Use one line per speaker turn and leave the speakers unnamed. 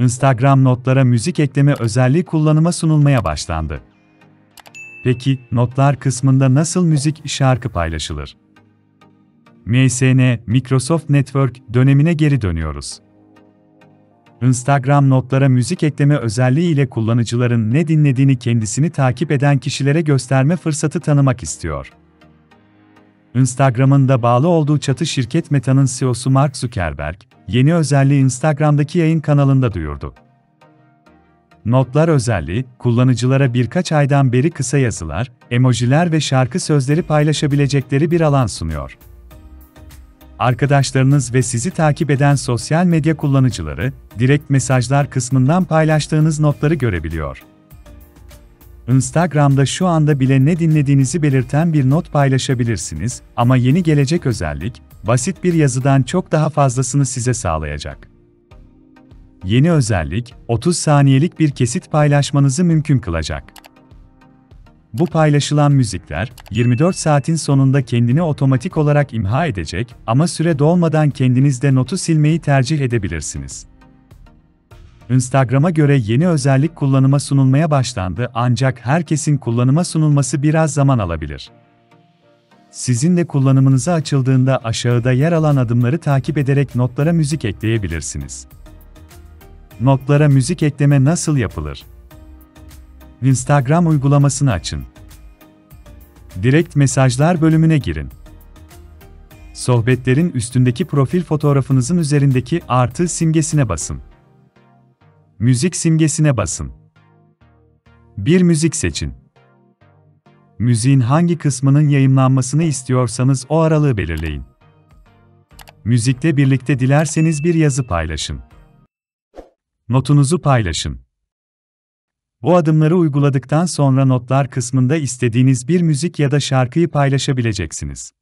Instagram notlara müzik ekleme özelliği kullanıma sunulmaya başlandı. Peki, notlar kısmında nasıl müzik şarkı paylaşılır? MSN, Microsoft Network dönemine geri dönüyoruz. Instagram notlara müzik ekleme özelliği ile kullanıcıların ne dinlediğini kendisini takip eden kişilere gösterme fırsatı tanımak istiyor. Instagram'ın da bağlı olduğu çatı şirket Meta'nın CEO'su Mark Zuckerberg, yeni özelliği Instagram'daki yayın kanalında duyurdu. Notlar özelliği, kullanıcılara birkaç aydan beri kısa yazılar, emojiler ve şarkı sözleri paylaşabilecekleri bir alan sunuyor. Arkadaşlarınız ve sizi takip eden sosyal medya kullanıcıları, direkt mesajlar kısmından paylaştığınız notları görebiliyor. Instagram'da şu anda bile ne dinlediğinizi belirten bir not paylaşabilirsiniz ama yeni gelecek özellik, basit bir yazıdan çok daha fazlasını size sağlayacak. Yeni özellik, 30 saniyelik bir kesit paylaşmanızı mümkün kılacak. Bu paylaşılan müzikler, 24 saatin sonunda kendini otomatik olarak imha edecek ama süre dolmadan kendiniz de notu silmeyi tercih edebilirsiniz. Instagram'a göre yeni özellik kullanıma sunulmaya başlandı ancak herkesin kullanıma sunulması biraz zaman alabilir. Sizin de kullanımınıza açıldığında aşağıda yer alan adımları takip ederek notlara müzik ekleyebilirsiniz. Notlara müzik ekleme nasıl yapılır? Instagram uygulamasını açın. Direkt mesajlar bölümüne girin. Sohbetlerin üstündeki profil fotoğrafınızın üzerindeki artı simgesine basın. Müzik simgesine basın. Bir müzik seçin. Müziğin hangi kısmının yayınlanmasını istiyorsanız o aralığı belirleyin. Müzikle birlikte dilerseniz bir yazı paylaşın. Notunuzu paylaşın. Bu adımları uyguladıktan sonra notlar kısmında istediğiniz bir müzik ya da şarkıyı paylaşabileceksiniz.